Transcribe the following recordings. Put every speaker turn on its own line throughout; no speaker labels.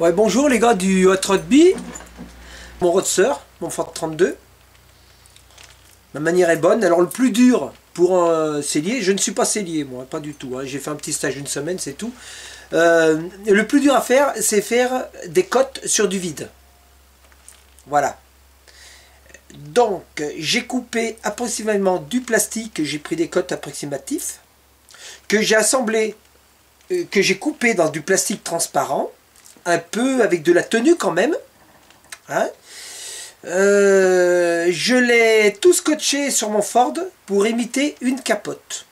Ouais, bonjour les gars du Hot Rugby. Mon roadster, mon Ford 32. Ma manière est bonne. Alors le plus dur pour un cellier, je ne suis pas cellier moi, pas du tout. hein. J'ai fait un petit stage d'une semaine, c'est tout. Euh, le plus dur à faire, c'est faire des cotes sur du vide. Voilà. Donc, j'ai coupé approximativement du plastique, j'ai pris des cotes approximatifs, que j'ai assemblé, euh, que j'ai coupé dans du plastique transparent, un peu avec de la tenue quand même. Hein. Euh, je l'ai tout scotché sur mon Ford pour imiter une capote.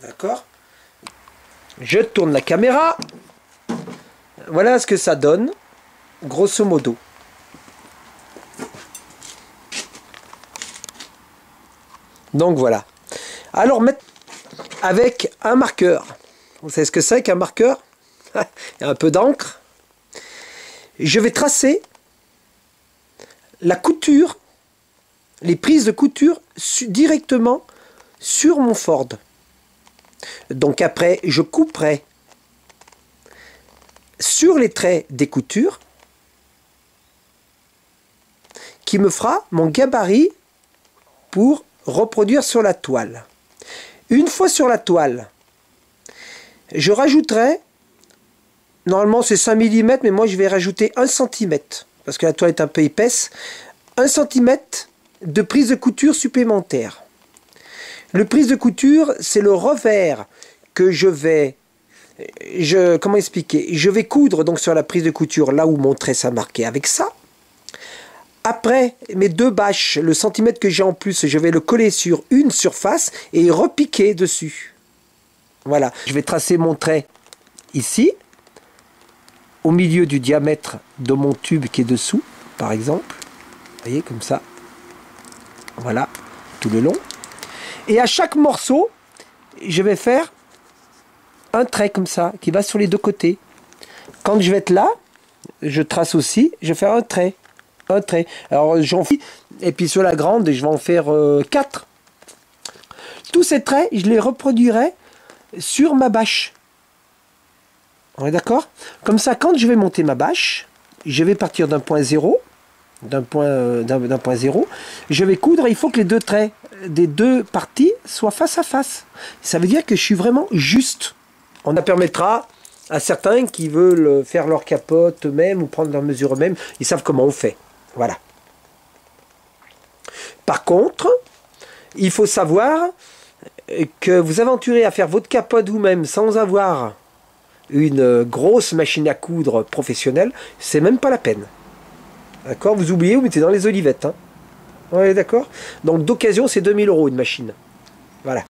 D'accord? Je tourne la caméra. Voilà ce que ça donne, grosso modo. Donc voilà. Alors, avec un marqueur. Vous savez ce que c'est qu'un marqueur? Un peu d'encre. Je vais tracer la couture, les prises de couture directement sur mon Ford. Donc après, je couperai sur les traits des coutures qui me fera mon gabarit pour reproduire sur la toile. Une fois sur la toile, je rajouterai, normalement c'est 5 mm, mais moi je vais rajouter 1 cm, parce que la toile est un peu épaisse, 1 cm de prise de couture supplémentaire. Le prise de couture, c'est le revers que je vais, je, comment expliquer, je vais coudre donc sur la prise de couture là où mon trait s'est marqué avec ça. Après mes deux bâches, le centimètre que j'ai en plus, je vais le coller sur une surface et repiquer dessus. Voilà, je vais tracer mon trait ici, au milieu du diamètre de mon tube qui est dessous, par exemple. Voyez, comme ça. Voilà, tout le long. Et à chaque morceau, je vais faire un trait comme ça, qui va sur les deux côtés. Quand je vais être là, je trace aussi, je faire un trait un trait. Alors j'en fais, et puis sur la grande, je vais en faire 4. Euh, Tous ces traits, je les reproduirai sur ma bâche. On est d'accord? Comme ça, quand je vais monter ma bâche, je vais partir d'un point zéro, d'un point, euh, d'un point zéro, je vais coudre, il faut que les deux traits des deux parties soient face à face. Ça veut dire que je suis vraiment juste. On permettra à certains qui veulent faire leur capote eux-mêmes ou prendre leurs mesures eux-mêmes, ils savent comment on fait. Voilà. Par contre, il faut savoir que vous aventurez à faire votre capote vous-même sans avoir une grosse machine à coudre professionnelle, c'est même pas la peine. D'accord? Vous oubliez, vous mettez dans les olivettes. Hein ouais, d'accord? Donc d'occasion, c'est 2000 euros une machine. Voilà.